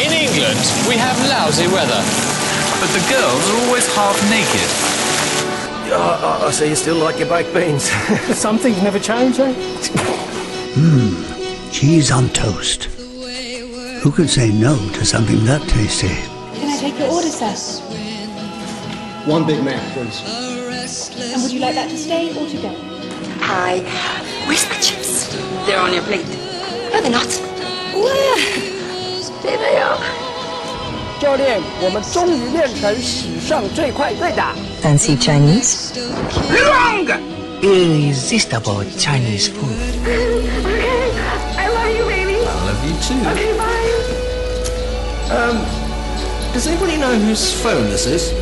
In England, we have lousy weather. But the girls are always half naked. Oh, I see you still like your baked beans. Some things never change, eh? Cheese on toast. Who could say no to something that tasty? Can I take your order, sir? One Big Mac, please. And would you like that to stay or to go? I. Where's my chips? They're on your plate. No, they're not. Where? There they are. 教练，我们终于练成史上最快对打。 Fancy Chinese? Irresistible Chinese food. I love you, baby. I love you too. Okay, bye. Does anybody know whose phone this is?